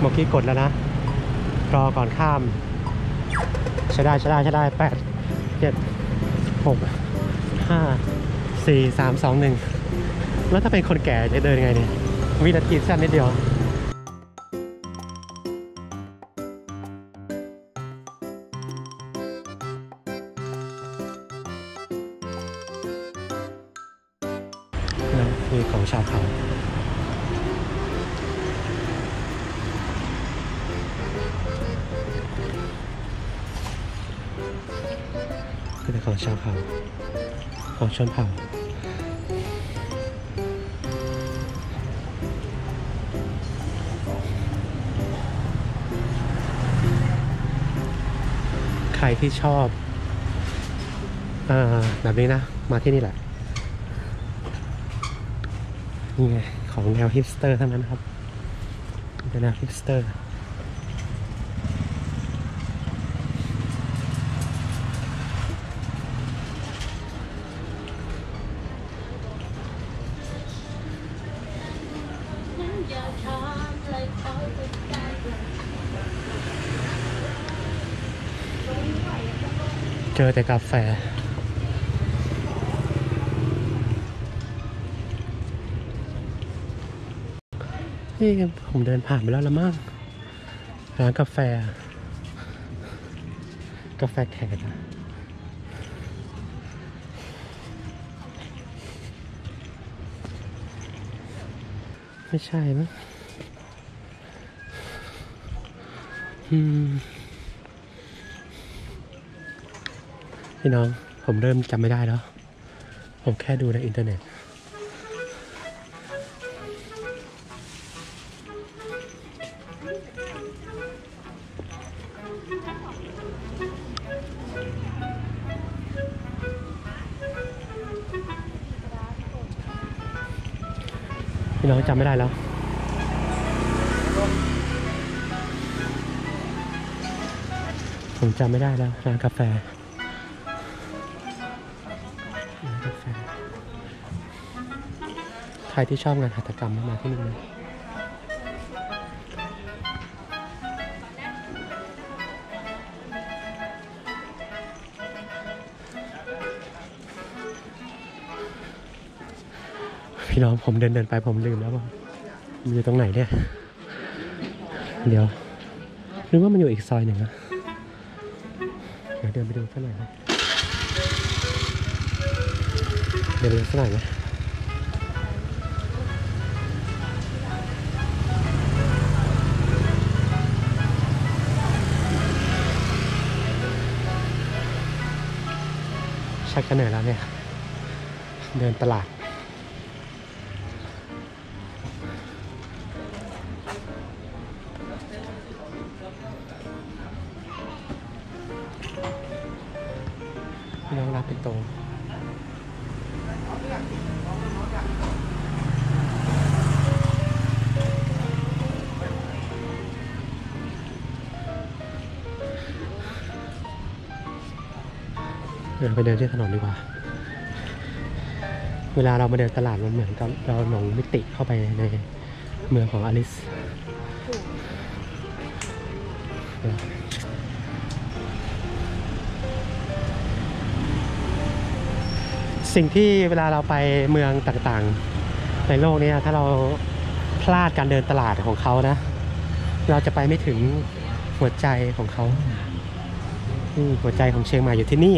เมื่อกี้กดแล้วนะ รอก่อนข้าม ใช้ได้ใช้ได้ใช้ได้แปดเจ็ดหกห้าสี่สามสองหนึ่งแล้วถ้าเป็นคนแก่จะเดินยังไงเนี่ยวินาทีสั้นนิดเดียว นเผ่าใครที่ชอบออแบบนี้นะ มาที่นี่แหละ นี่ไง ของแนวฮิปสเตอร์ทั้งนั้นครับเป็นแนวฮิปสเตอร์ จอแต่กาแฟ นี่ผมเดินผ่านไปแล้วละมั้งร้านกาแฟ กาแฟแขกอะไม่ใช่มั้งอืม พี่น้องผมเริ่มจำไม่ได้แล้ว ผมแค่ดูในอินเทอร์เน็ต พี่น้องจำไม่ได้แล้วผมจำไม่ได้แล้วร้านกาแฟ รที่ชอบงานหัตถกรรมมาที่นี่นะพี่น้องผมเดินเดินไปผมลืมแล้วว่ามันอยู่ตรงไหนเนี่ย เดี๋ยวนึกว่ามันอยู่อีกซอยหนึ่งนะเดี๋ยวเดินไปดูสักหน่อยนะเดินไปดูสักหน่อยนะักจะเหนื่อยแล้วเนี่ย เดินตลาด เดินไปเดินที่ถนนดีกว่า เวลาเรามาเดินตลาดมันเหมือนกับเราหลงมิติเข้าไปในเมืองของอลิสสิ่งที่เวลาเราไปเมืองต่างๆ ในโลกนี้ถ้าเราพลาดการเดินตลาดของเขานะ เราจะไปไม่ถึงหัวใจของเขาหัวใจของเชียงใหม่อยู่ที่นี่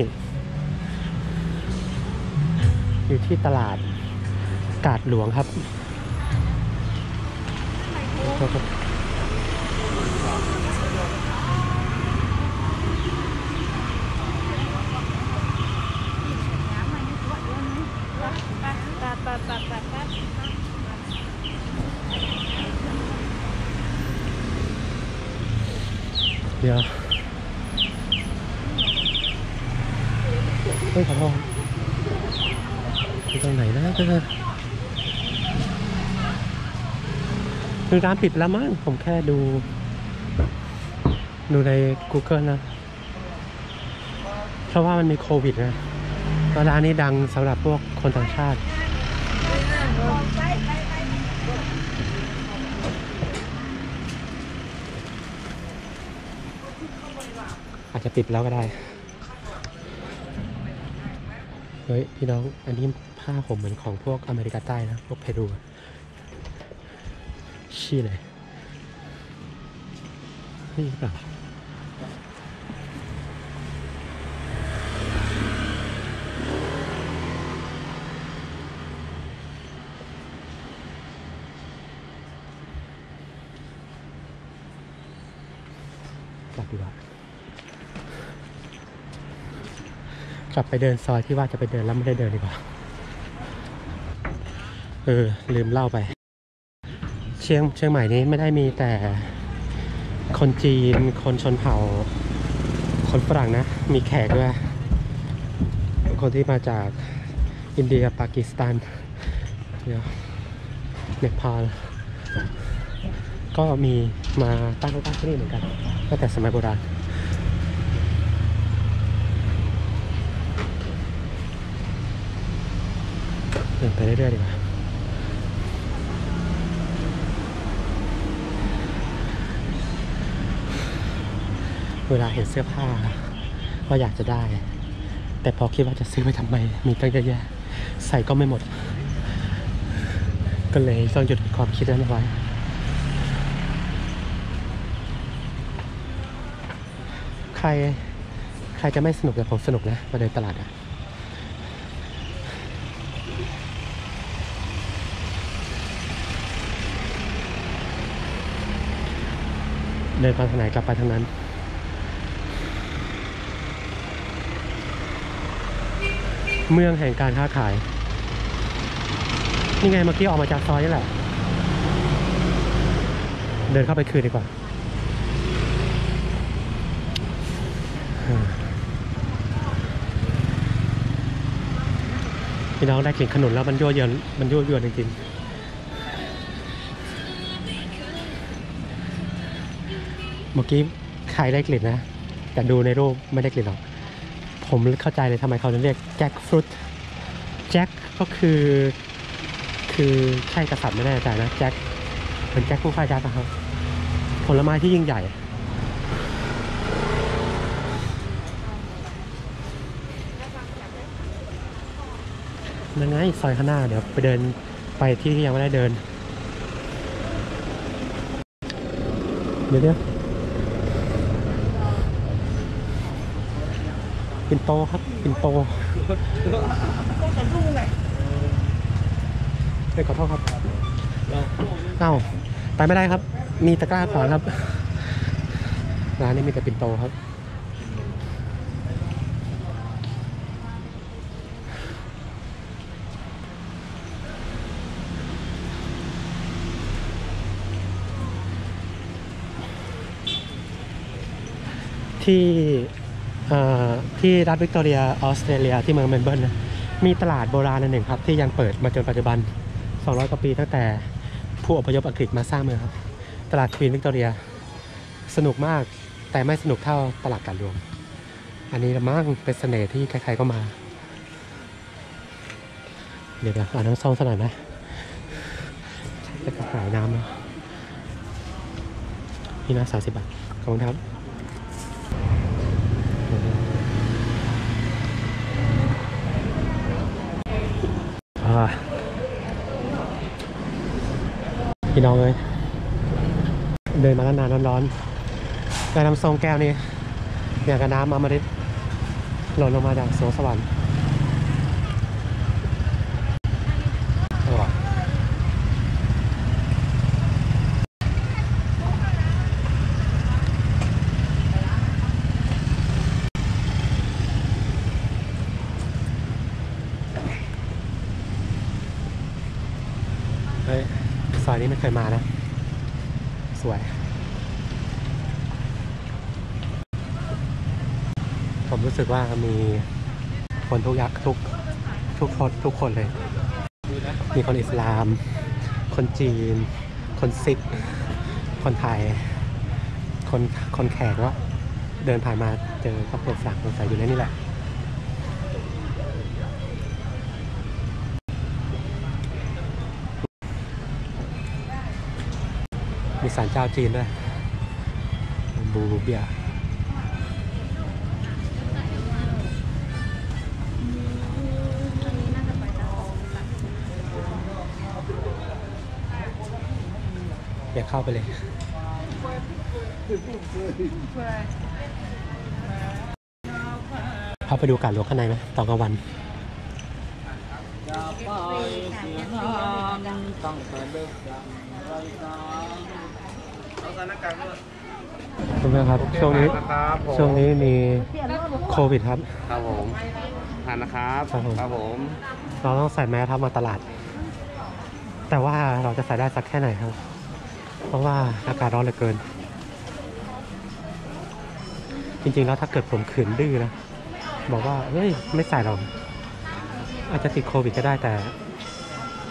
อยู่ที่ตลาดกาดหลวงครับเดี๋ยวเฮ้ยขอโทษอยู่ ตรงไหนนะเธอคือร้านปิดแล้วมั้งผมแค่ดู ดูใน Google นะ เพราะว่ามันมีโควิดนะร้านนี้ดังสำหรับพวกคนต่างชาติอาจจะปิดแล้วก็ได้ เฮ้ย พี่น้อง อันนี้ ผ้าผมเหมือนของพวกอเมริกาใต้นะ พวกเพรูชี้เลยนี่เปล่าับดีกว่ากลับไปเดินซอยที่ว่าจะไปเดินแล้วไม่ได้เดินดีกว่า เออ ลืมเล่าไป เชียงเชียงใหม่นี้ไม่ได้มีแต่คนจีน คนชนเผ่า คนฝรั่งนะ มีแขกด้วย คนที่มาจากอินเดียปากีสถานเดี๋ยวเนปาลก็มีมาตั้งรกรากที่นี่เหมือนกันตั้งแต่สมัยโบราณเดินไปเรื่อยๆดีกว่า เวลาเห็นเสื้อผ้าก็อยากจะได้ แต่พอคิดว่าจะซื้อไปทำไม มีตั้งเยอะแยะใส่ก็ไม่หมด ก็เลยต้องหยุดความคิดนั้นเอาไว้ใครใครจะไม่สนุกแต่ผมสนุกนะมาเดินตลาดอะเดินไปทางไหนกลับไปทางนั้น เมืองแห่งการค้าขาย นี่ไงเมื่อกี้ออกมาจากซอยนี่แหละ เดินเข้าไปคืนดีกว่า พี่น้องได้กลิ่นขนุนแล้วมันยั่วยวนมันยั่วยวนจริงๆเมื่อกี้ใครได้กลิ่นนะ แต่ดูในรูปไม่ได้กลิ่นหรอก ผมเข้าใจเลยทำไมเขาถึงเรียกแจ็คฟรุตแจ็คก็คือคือใช่กษัตริย์ไม่แน่ใจนะแจ็คเป็นแจ็คผู้ฆ่ายักษ์ครับ ผลไม้ที่ยิ่งใหญ่นั่นไงซอยข้างหน้าเดี๋ยวไปเดินไปที่ที่ยังไม่ได้เดิน เดี๋ยวเดี๋ยว ปินโตครับปินโตเฮ้ยขอโทษครับเอ้าไปไม่ได้ครับ มีตะกร้าขวางครับร้านนี้มีแต่ปินโตครับที่ ที่รัฐวิกตอเรียออสเตรเลียที่เมืองเมลเบิร์นนะมีตลาดโบราณอันหนึ่งครับ ที่ยังเปิดมาจนปัจจุบัน 200 กว่าปีตั้งแต่ผู้อพยพอังกฤษมาสร้างเมืองครับ ตลาดควีนวิกตอเรีย สนุกมากแต่ไม่สนุกเท่าตลาดการรวม อันนี้ละมั่งเป็นเสน่ห์ที่ใครๆก็มา เดี๋ยวอ่านน้ำซองสักหน่อยไหมจะกระหายน้ำแล้วนี่นะสามสิบบาทขอบคุณครับ พี่น้องเลยเดินมาแล้วนานร้อนๆได้น้ำทรงแก้วนี่อย่างกับน้ำอมฤตหล่นลงมาจากสวงสวรรค์อร่อยเฮ้ยซอยนี้ไม่ เคยมานะ สวย ผมรู้สึกว่ามีคนทุกยักษ์ทุกทุกคนทุกคนเลย มีคนอิสลาม คนจีน คนซิก คนไทย คนคนแขกว่าเดินผ่านมาเจอครอบครัวฝรั่งสงสัยอยู่ในนี่แหละ สารเจ้าจีนด้วยบูเบียอย่าเข้าไปเลยเข้าไปดูการลวกข้างในไหมตอนกลางวันตั้งแต่เลิกดังไรนา คุณแม่ครับช่วงนี้ครับผมช่วงนี้มีโควิดครับ ครับผมทานนะครับครับผมครับผมเราต้องใส่แมสครับมาตลาด แต่ว่าเราจะใส่ได้สักแค่ไหนครับ เพราะว่าอากาศร้อนเหลือเกิน จริงๆแล้วถ้าเกิดผมขืนดื้อนะบอกว่าเฮ้ยไม่ใส่หรอกอาจจะติดโควิดก็ได้แต่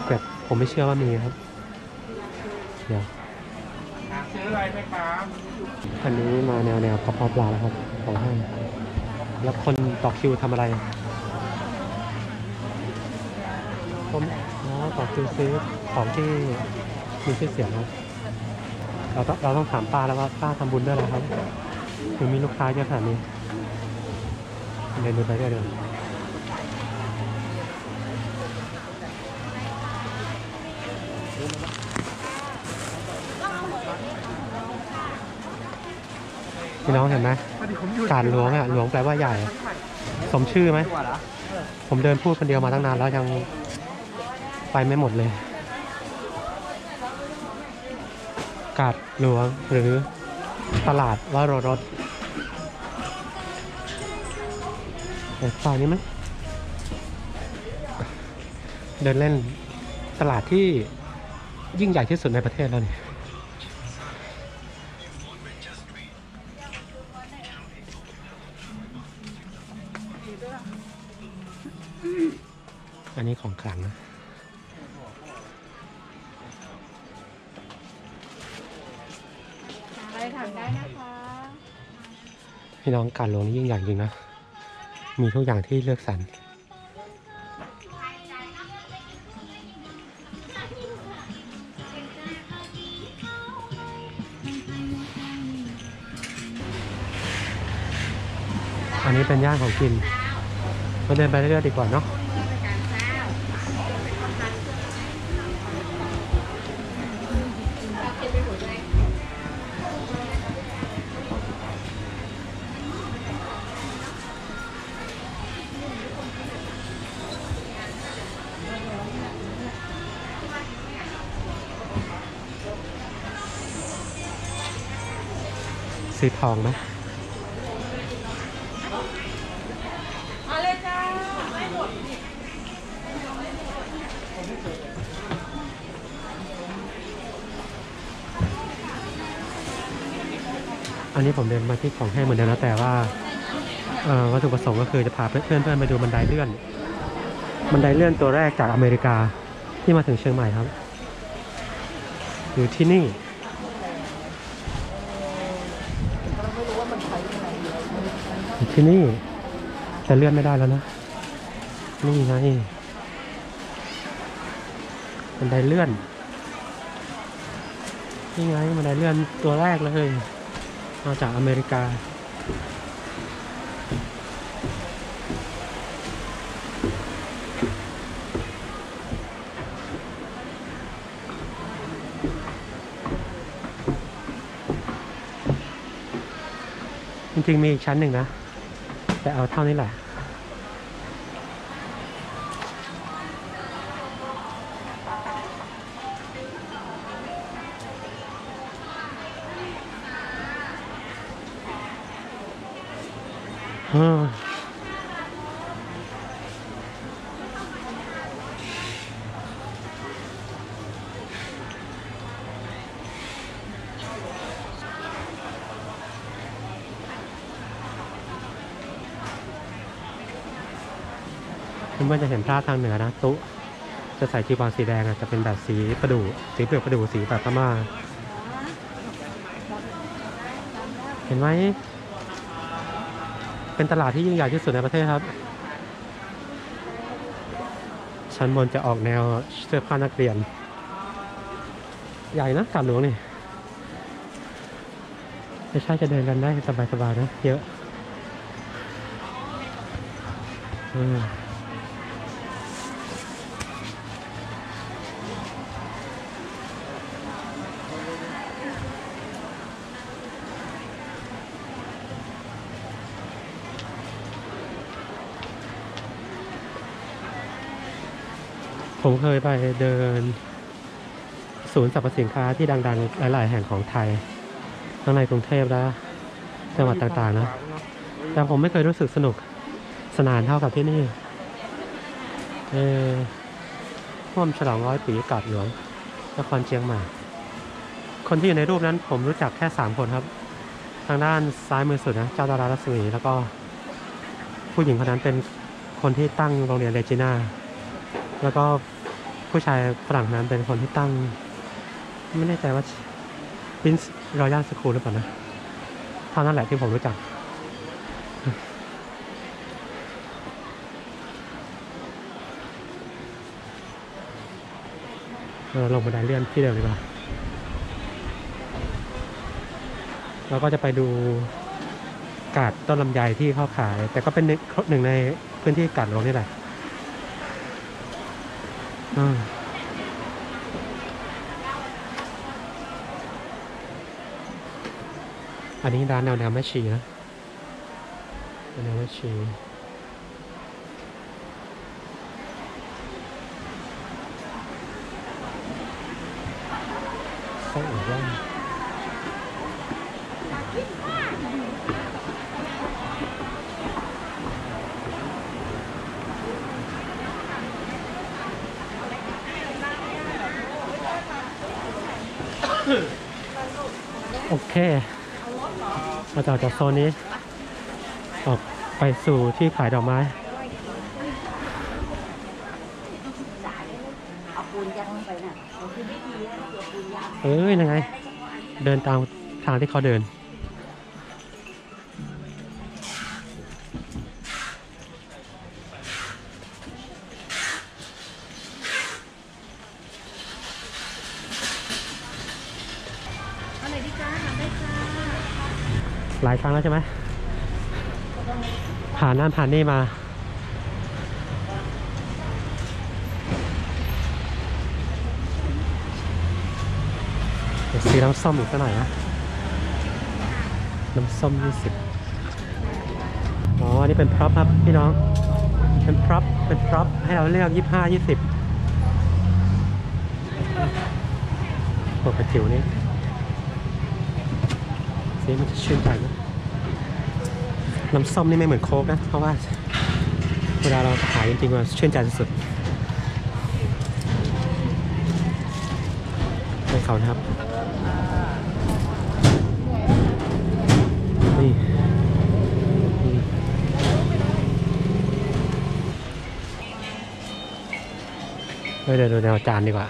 แบบผมไม่เชื่อว่ามีครับ เดี๋ยวซื้ออะ ไรไหมครับอันนี้มาแนวแนวกระเพาะปลาแล้วครับของห้างแล้วคนต่อคิวทำอะไรผมอ๋อต่อคิวซื้อของที่มีชื่อเสียงครับเราต้องเราต้องถามป้าแล้วว่าป้าทำบุญด้วยนะครับถึงมีลูกค้าเยอะขนาดนี้เดินดูไปเรื่อยๆ พี่น้องเห็นไหมการหลวงอะหลวงแปลว่าใหญ่ สมชื่อไหม ผมเดินพูดคนเดียวมาตั้งนานแล้วยังไปไม่หมดเลย กาดหลวงหรือตลาดวโรรสเดี๋ยวซอยนี้ไหมเดินเล่นตลาดที่ยิ่งใหญ่ที่สุดในประเทศแล้วนี่อันนี้ ของขลังนะอะไรถามได้นะคะพี่น้องการหลวงนี่ยิ่งใหญ่จริงนะ มีทุกอย่างที่เลือกสรรอันนี้เป็นย่านของกินเราเดินไปเรื่อยๆดีกว่าเนาะ ซื้อทองไหมอาเลยจ้าอันนี้ผมเดินมาที่ของแห้เหมือนเดิมนะแต่ว่าวัตถุประสงค์ก็คือจะพาเพื่อนๆไปดูบันไดเลื่อน บันไดเลื่อนตัวแรกจากอเมริกาที่มาถึงเชียงใหม่ครับ อยู่ที่นี่ อยู่ ที่นี่ แต่เลื่อนไม่ได้แล้วนะ นี่ไงบันไดเลื่อน นี่ไงบันไดเลื่อนตัวแรกเลยมาจากอเมริกาจริงๆมีอีกชั้นหนึ่งนะ แต่เอาเท่านี้แหละเออ เพื่อนๆจะเห็นพระทางเหนือนะตุจะใส่จีวรสีแดงอะจะเป็นแบบสีประดู่สีเปลือกประดู่สีแบบพม่าเห็นไหมเป็นตลาดที่ยิ่งใหญ่ที่สุดในประเทศครับ ชั้นบนจะออกแนวเสื้อผ้านักเรียน ใหญ่นะกาดหลวงนี่ไม่ใช่จะเดินกันได้สบายๆนะ เยอะเออ ผมเคยไปเดิน ศูนย์สรรพสินค้าที่ดังๆ หลาย ๆ แห่งของไทย ทั้งในกรุงเทพและจังหวัดต่างๆนะ แต่ผมไม่เคยรู้สึกสนุกสนานเท่ากับที่นี่ เออร่วมฉลองร้อยปีกาดหลวงนครเชียงใหม่ คนที่อยู่ในรูปนั้นผมรู้จักแค่สามคนครับ ทางด้านซ้ายมือสุดนะ เจ้าดารารัศมีแล้วก็ ผู้หญิงคนนั้นเป็นคนที่ตั้งโรงเรียนเรจิน่า แล้วก็ผู้ชายฝรั่งนั้นเป็นคนที่ตั้ง ไม่แน่ใจว่าพินส์รอยัลสคูลหรือเปล่านะเท่านั้นแหละที่ผมรู้จัก เราลงบันไดเลื่อนที่เดิมดีกว่าเราก็จะไปดูกาดต้นลำไยที่เขาขาย แต่ก็เป็นหนึ่งหนึ่งในพื้นที่กาดหลวงนี่แหละ อันนี้ร้านแนวแนวแม่ชีนะแนวแนวแม่ชีไส้อั่วย่างโอเค มากจากโซนนี้ ออกไปสู่ที่ขายดอกไม้เออไม่ดีนะเอาปูนยัดเอ้ยยังไง เดินตามทางที่เขาเดินางแล้วใช่ไหมผ่านนั่นผ่านนี่มา เดี๋ยวซื้อน้ำส้มอีกสักหน่อยนะ น้ำส้มยี่สิบอ๋ออันนี้เป็น prop ครับพี่น้อง เป็น prop เป็น prop ให้เราเลือกยี่ห้ายี่สิบปกติวนี่สีมันจะชื่นใจนะ น้ำส้มนี่ไม่เหมือนโค้กนะ เพราะว่าเวลาเราขายจริงๆมันชื่นใจสุดๆให้เขานะครับ นี่นี่เฮ้ยเดี๋ยวดูแนวจานดีกว่า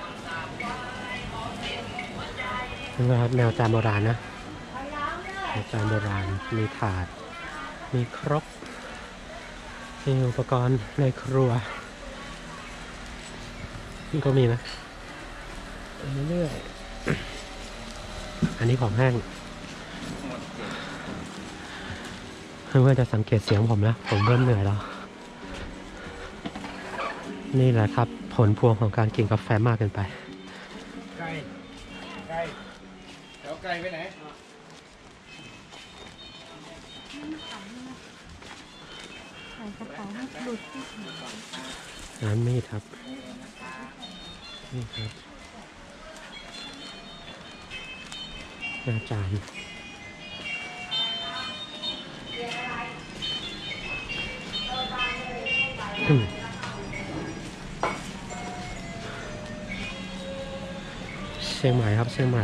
นี่นะครับแนวจานโบราณนะแนวจานโบราณมีถาด มีครกมีอุปกรณ์ในครัวนี่ก็มีนะเรื่อยๆอันนี้ของแห้งเพื่อนๆจะสังเกตเสียงผมนะผมเริ่มเหนื่อยแล้ว นี่แหละครับ ผลพวงของการกินกาแฟมากเกินไป ไก่ ไก่ เดี๋ยวไก่ไปไหน ร้านมีดครับ นี่ครับอาจารย์เชียงใหม่ครับเชียงใหม่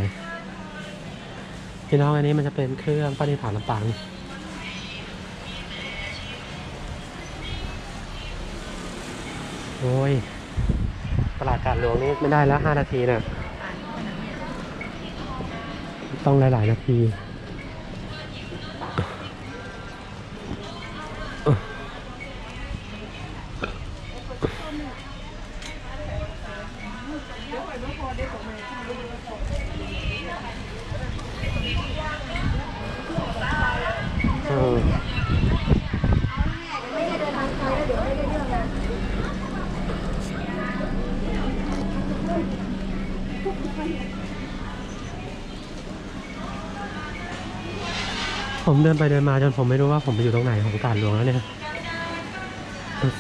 พี่น้องอันนี้มันจะเป็นเครื่องปฏิฐานลำปาง โอ้ย ตลาดกาดหลวงนี่ไม่ได้แล้วห้านาทีนะ ต้องหลาย ๆ นาที ผมเดินไปเดินมาจนผมไม่รู้ว่าผมไปอยู่ตรงไหนของกาดหลวงแล้วเนี่ย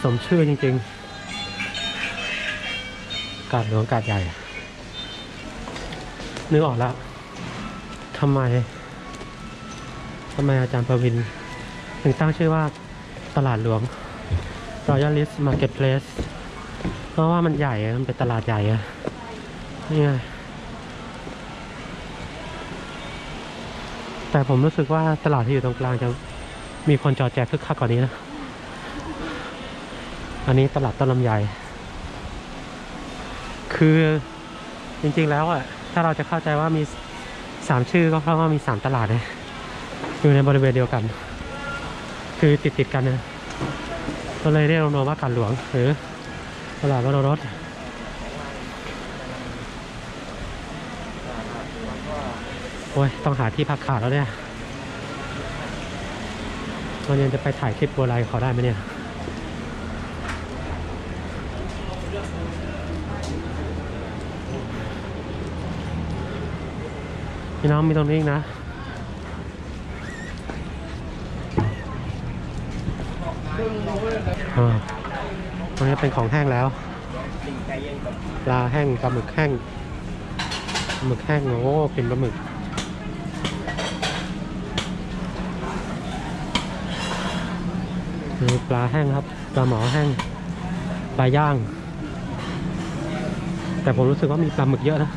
สมชื่อจริง ๆ กาดหลวงกาดใหญ่ นึกออกแล้วทำไมทำไมอาจารย์ประวิน ถึงตั้งชื่อว่าตลาดหลวง Royalist Marketplace เพราะว่ามันใหญ่ มันเป็นตลาดใหญ่อะนี่ไง แต่ผมรู้สึกว่าตลาดที่อยู่ตรงกลางจะมีคนจอแจกคึกคักกว่านี้นะ อันนี้ตลาดต้นลำไย คือจริงๆแล้วอะ ถ้าเราจะเข้าใจว่ามีสามชื่อก็เพราะว่ามีสามตลาดเลยอยู่ในบริเวณเดียวกัน คือติดติดๆกันนะก็เลยเรียกรวมๆว่าการหลวงหรือตลาดวโรรส อ้ย ต้องหาที่พักขาดแล้วเนี่ยวันนี้จะไปถ่ายคลิปบัวลายเขาได้ไหมเนี่ยพี่น้องมีตรงนี้อีกนะอ่าตรงนี้เป็นของแห้งแล้ว ปลาแห้งปลาหมึกแห้งหมึกแห้งโอ้กินปลาหมึก มีปลาแห้งครับปลาหมอแห้งปลาย่าง แต่ผมรู้สึกว่ามีปลาหมึกเยอะนะ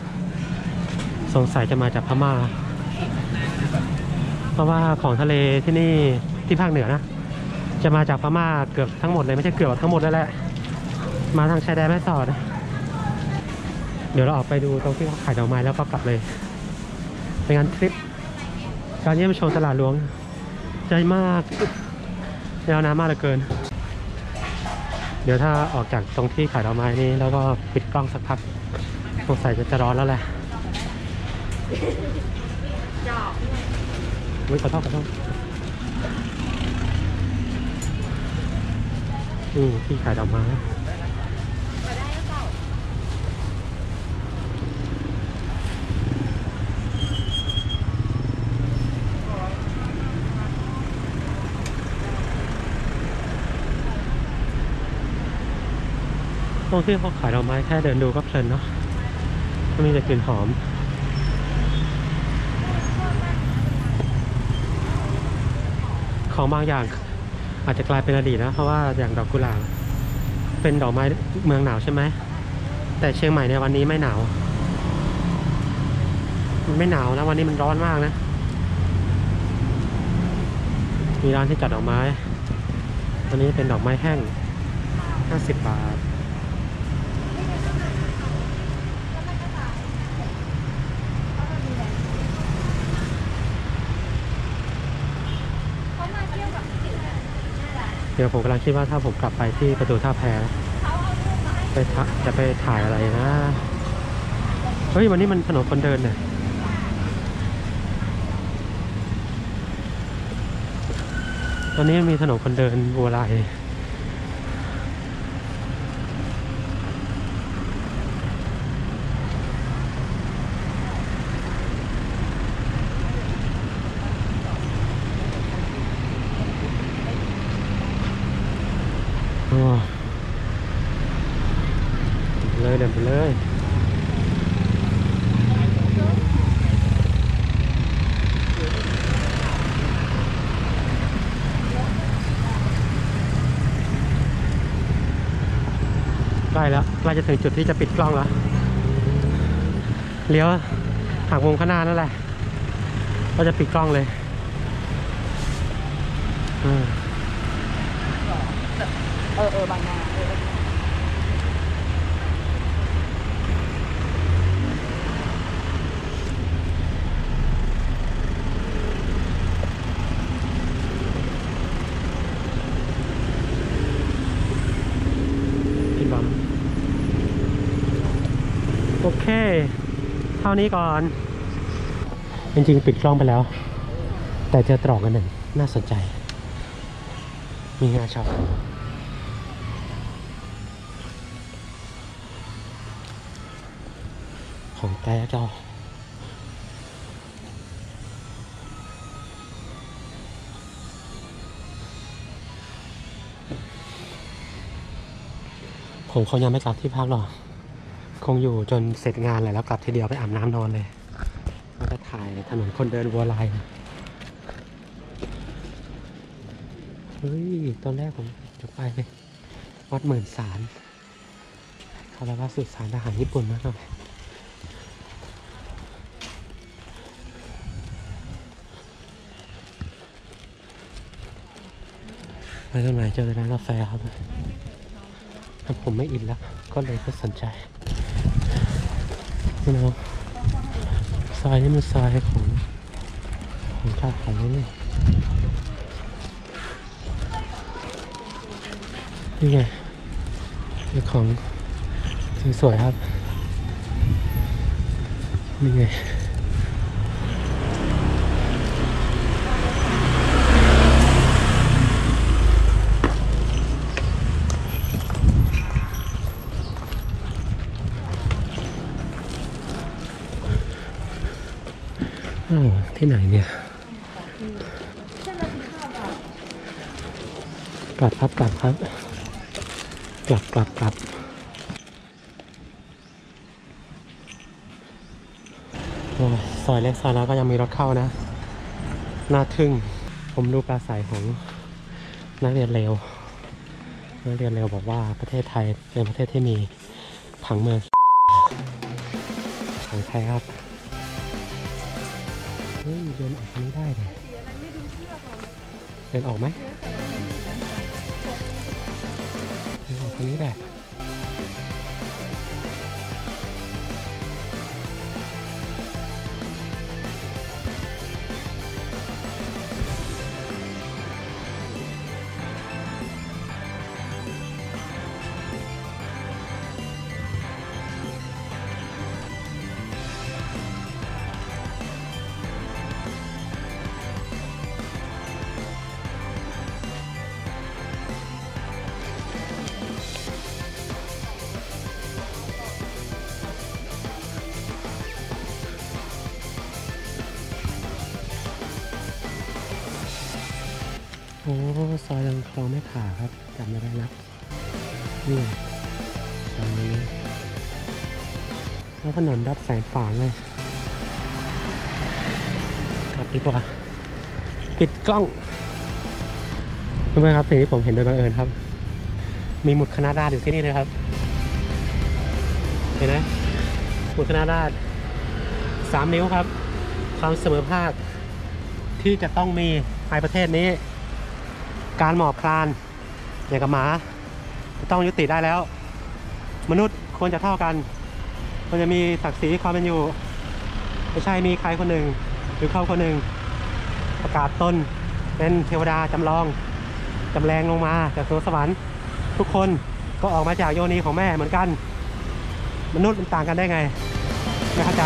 สงสัยจะมาจากพม่า เพราะว่าของทะเลที่นี่ที่ภาคเหนือนะจะมาจากพม่าเกือบทั้งหมดเลยไม่ใช่เกือบทั้งหมดเลยแหละมาทางชายแดนแม่สอดเดี๋ยวเราออกไปดูตรงที่เขาขายดอกไม้แล้วก็กลับเลยเป็นงานทริป การเยี่ยมชมตลาดหลวงใจมาก ยาวนานมากเหลือเกิน เดี๋ยวถ้าออกจากตรงที่ขายดอกไม้นี้แล้วก็ปิดกล้องสักพักสงสัยจะจะร้อนแล้วแหละอุ้ยขอโทษขอโทษอือที่ขายดอกไม้ ตรงที่เขาขายดอกไม้แค่เดินดูก็เพลินเนาะก็มีแต่กลิ่นหอม ของบางอย่างอาจจะกลายเป็นอดีตนะ เพราะว่าอย่างดอกกุหลาบเป็นดอกไม้เมืองหนาวใช่ไหม แต่เชียงใหม่ในวันนี้ไม่หนาว มันไม่หนาวนะวันนี้มันร้อนมากนะ มีร้านที่จัดดอกไม้ อันนี้เป็นดอกไม้แห้ง 50 บาท ดี๋ยวผมกำลังคิดว่าถ้าผมกลับไปที่ประตูท่าแพไปจะไปถ่ายอะไรนะ เฮ้ย วันนี้มันถนนคนเดินเนี่ยวันนี้มีถนนคนเดินบัวลายโอ้เลยเดินไปเลย ใก ล้แล้วใกล้จะถึงจุดที่จะปิดกล้องแล้วเลี้ยวหักมุมข้างหน้านั่นแหละก็จะปิดกล้องเลยเออเออบางนาเออ พี่บัมโอเค เท่านี้ก่อน จริงๆ ปิดกล้องไปแล้ว แต่เจอตรอกกันหนึ่งน่าสนใจ มีงานช็อปของแต้เจ้าผมคงยังไม่กลับที่พักหรอก คงอยู่จนเสร็จงานเลยแล้วกลับทีเดียวไปอาบน้ำนอนเลยแล้วก็ถ่ายถนนคนเดินวัวลายเฮ้ย ตอนแรกผมจะไปวัดหมื่นสารเขาเรียกว่าสุสานทหารญี่ปุ่นมากเลยไปตรงไหนเจอร้านกาแฟครับ ผมไม่อินแล้ว ก็เลยไม่สนใจ นี่นะซอยนี่มันทรายของของชาติของนี่นี่ไงนี่ของสวยๆครับนี่ไง อ้าวที่ไหนเนี่ยกลับครับกลับครับ กลับกลับกลับซอยเล็กซอยน้อยก็ยังมีรถเข้านะ น่าทึ่ง ผมดูปลาใสของนักเรียนเลวนักเรียนเลวบอกว่าประเทศไทยเป็นประเทศที่มีผังเมืองของไทยครับ ฮ้ยเดินออกทางนี้ได้เลยเดินออกไหมเดินออกทางนี้แหละ นี่ไงนี้ แล้วถนนรับแสงฝางเลยกลับดีกว่า ปิดกล้องเพื่อนๆครับสิ่งที่ผมเห็นโดยบังเอิญครับ มีหมุดคณะราษฎรอยู่ที่นี่เลยครับ เห็นไหมหมุดคณะราษฎรสามนิ้วครับ ความเสมอภาค ที่จะต้องมีในประเทศนี้ การหมอบคลานอย่างกับหมา ต้องยุติได้แล้ว มนุษย์ควรจะเท่ากันควรจะมีศักดิ์ศรีความเป็นอยู่ไม่ใช่มีใครคนหนึ่ง หรือเขาคนหนึ่ง ประกาศตนเป็นเทวดาจำลองจำแรงลงมาจากสวสวรรค์ ทุกคนก็ออกมาจากโยนีของแม่เหมือนกัน มนุษย์มันต่างกันได้ไง ไม่เข้าใจ